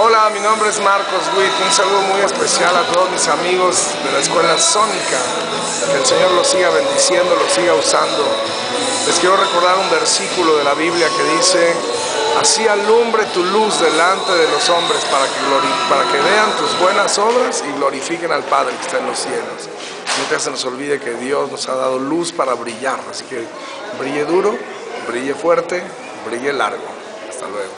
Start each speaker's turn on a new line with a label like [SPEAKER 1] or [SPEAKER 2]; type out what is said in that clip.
[SPEAKER 1] Hola, mi nombre es Marcos Witt. Un saludo muy especial a todos mis amigos de la Escuela Sónica. Que el Señor los siga bendiciendo, los siga usando. Les quiero recordar un versículo de la Biblia que dice, así alumbre tu luz delante de los hombres para que, para que vean tus buenas obras y glorifiquen al Padre que está en los cielos. Nunca se nos olvide que Dios nos ha dado luz para brillar, así que brille duro, brille fuerte, brille largo. Hasta luego.